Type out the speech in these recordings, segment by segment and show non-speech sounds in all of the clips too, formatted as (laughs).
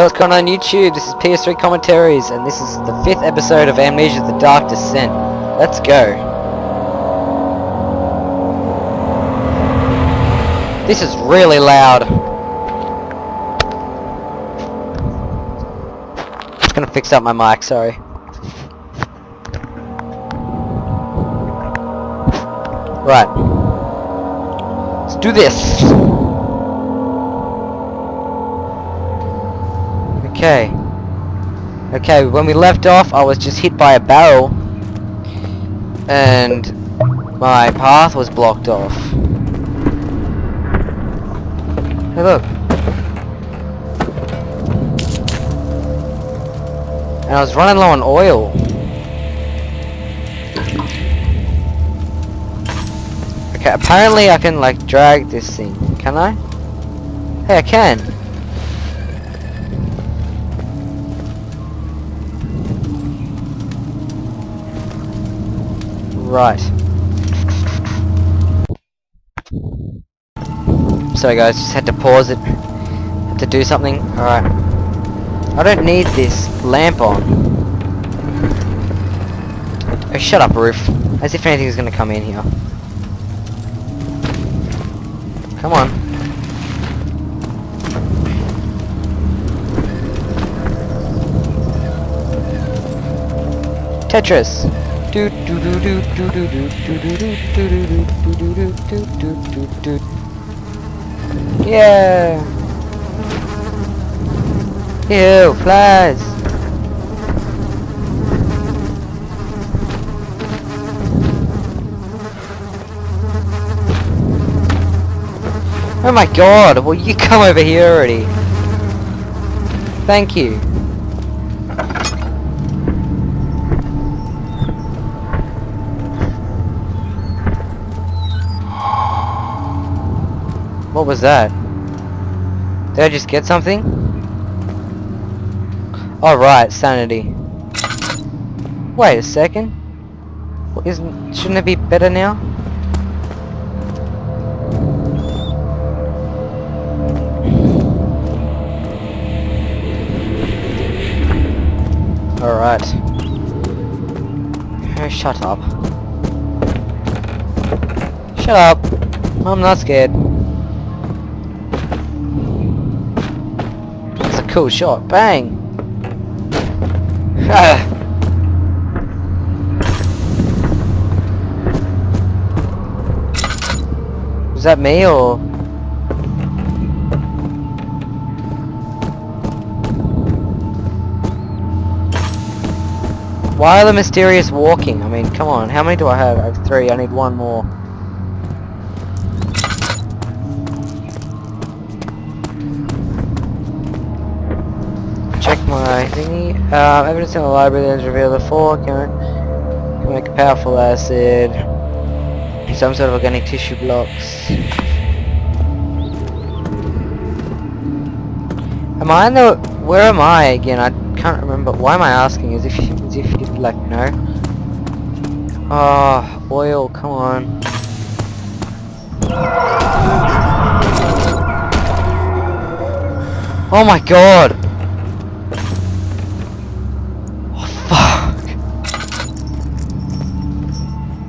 What's going on YouTube? This is PS3 Commentaries, and this is the fifth episode of Amnesia The Dark Descent. Let's go. This is really loud. Just gonna fix up my mic, sorry. Right. Let's do this. Okay. Okay, when we left off, I was just hit by a barrel. And my path was blocked off. Hey look. And I was running low on oil. Okay, apparently I can like drag this thing. Can I? Hey, I can. Right. Sorry guys, just had to pause it. Had to do something. Alright. I don't need this lamp on. Oh, shut up, roof. As if anything's gonna come in here. Come on. Tetris. Yeah. Ew, flies. Oh my god, will you come over here already? Thank you. What was that? Did I just get something? Alright, sanity. Wait a second. Isn't shouldn't it be better now? Alright. Shut up. Shut up. I'm not scared. Cool shot. Bang! Was that me or... Why are the mysterious walking? I mean, come on, how many do I have? I have three, I need one more. My thingy. Um, evidence in the library that has revealed a make a powerful acid. Some sort of organic tissue blocks. Am I in the... Where am I again? I can't remember. Why am I asking? As if as if you'd like know. Oh, oil, come on. Oh my god!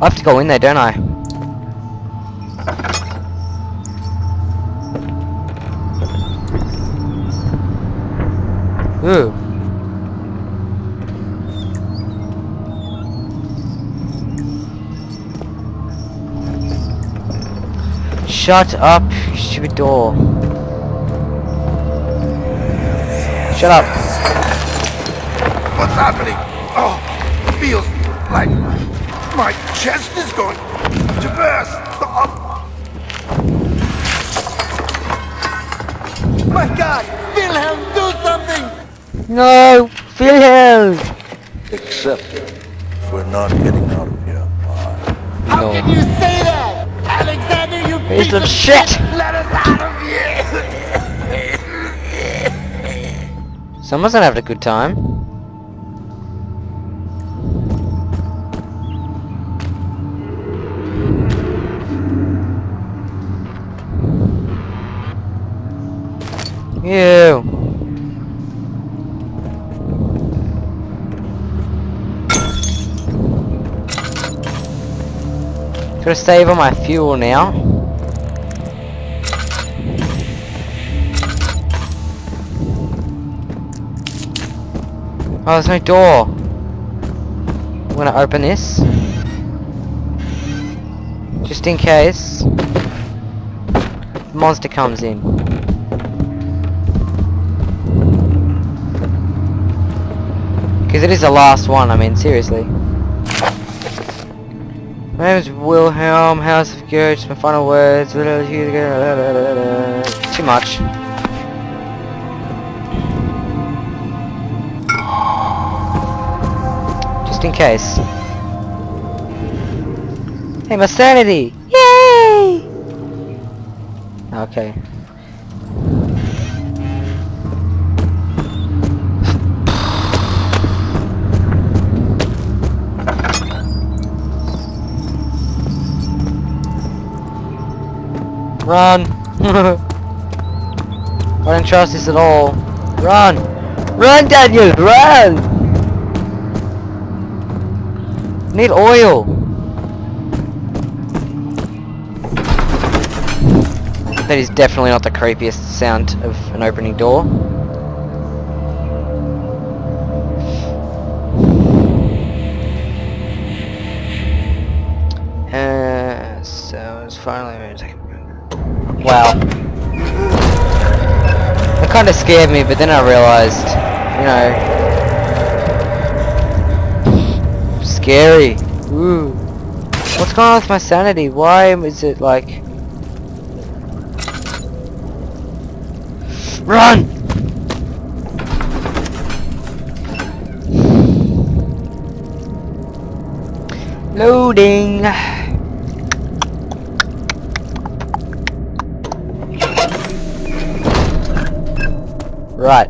I have to go in there, don't I? Ooh. Shut up, stupid door. Shut up. What's happening? Oh, feels my chest is going to burst. Oh, My God! Wilhelm, do something! No! Wilhelm! Except we're not getting out of here. How No. can you say that? Alexander, you Piece piece of of shit! Let us out of here! Someone's gonna have a good time. Ew. Gonna save all my fuel now. Oh, there's no door. I'm gonna open this. Just in case. The monster comes in. Because it is the last one, I mean, seriously. My name is Wilhelm, House of Goethe, my final words. Too much. Just in case. Hey, my sanity! Yay! Okay. Run! (laughs) I don't trust this at all. Run! Run, Daniel! Run! Need oil! That is definitely not the creepiest sound of an opening door. Uh, so it's finally Wow. That kind of scared me, but then I realized, you know, scary. Ooh. What's going on with my sanity? Why is it like... Run! Loading! Right.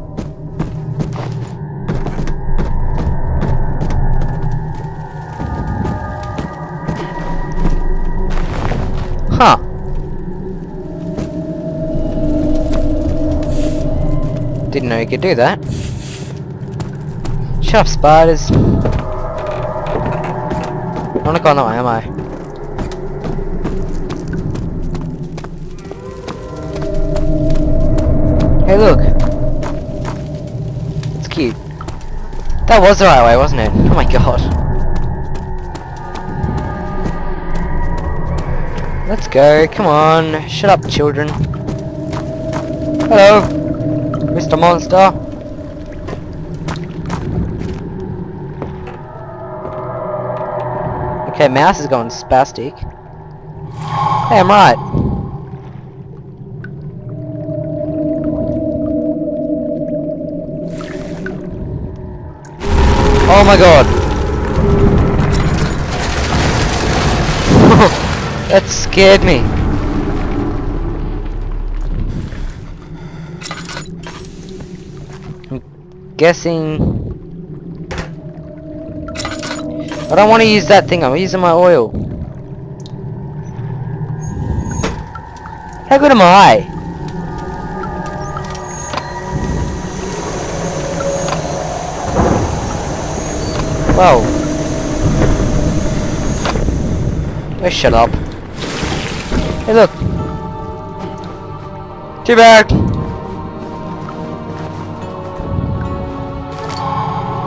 Huh. Didn't know you could do that. Shut up, spiders. I'm not going that way, am I? Hey, look. That was the right way, wasn't it? Oh my god. Let's go, come on. Shut up, children. Hello, Mr. Monster. Okay, mouse is going spastic. Hey, I'm right. Oh my god. (laughs) that scared me. I'm guessing... I don't want to use that thing, I'm using my oil. How good am I? Whoa. Oh, shut up. Hey, look. Too bad.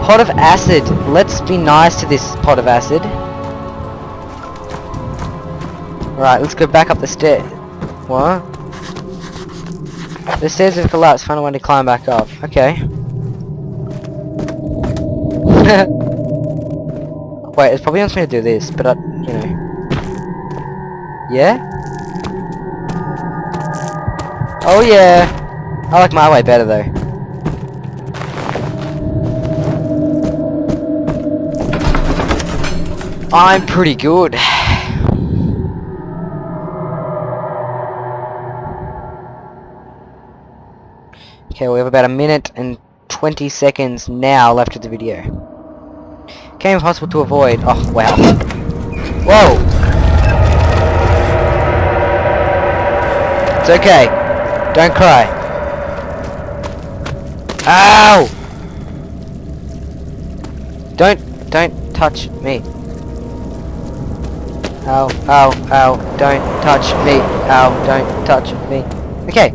Pot of acid. Let's be nice to this pot of acid. Alright, let's go back up the stair. What? The stairs have collapsed. Find a way to climb back up. Okay. (laughs) (laughs) Wait, it's probably wants me to do this, but I, you know. Yeah? Oh yeah! I like my way better though. I'm pretty good. (sighs) Okay, we have about a minute and 20 seconds now left of the video. Came impossible to avoid. Oh, wow. Whoa! It's okay. Don't cry. Ow! Don't, don't touch me. Ow, ow, ow, don't touch me. Ow, don't touch me. Okay.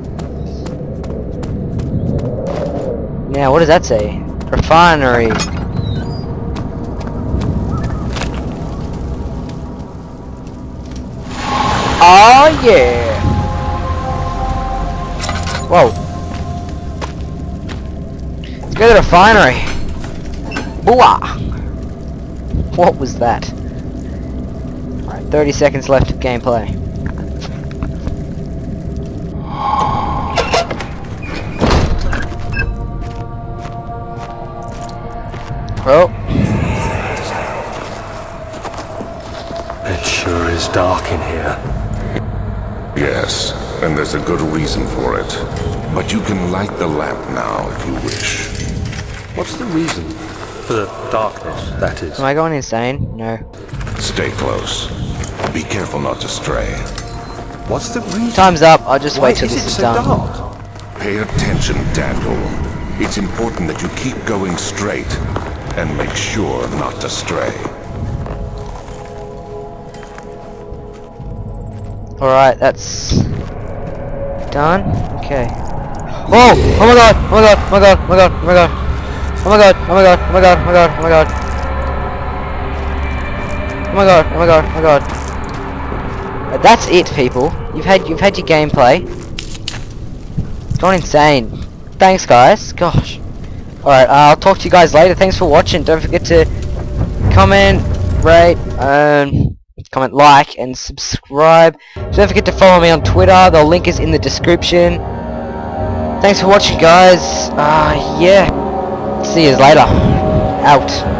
Now, what does that say? Refinery. Oh yeah! Whoa. Let's go to the refinery. Booah! What was that? Alright, 30 seconds left of gameplay. Well, It sure is dark in here. Yes, and there's a good reason for it. But you can light the lamp now if you wish. What's the reason? For the darkness, that is. am I going insane? No. Stay close. Be careful not to stray. What's the reason? Time's up, I'll just Why wait till is this it is so done. dark? Pay attention, Daniel. It's important that you keep going straight and make sure not to stray. Alright, that's done. Okay. Oh! Oh my god! Oh my god! Oh my god! Oh my god! Oh my god! Oh my god! Oh my god! Oh my god! Oh my god! Oh my god! Oh my god! Oh my god! Oh my god! Uh, That's it, people. You've had you've had your gameplay. It's gone insane. Thanks, guys. Gosh. Alright, uh, I'll talk to you guys later. Thanks for watching. Don't forget to comment, rate, um, comment, like, and subscribe. Don't forget to follow me on Twitter. The link is in the description. Thanks for watching, guys. Uh, yeah. See you later. Out.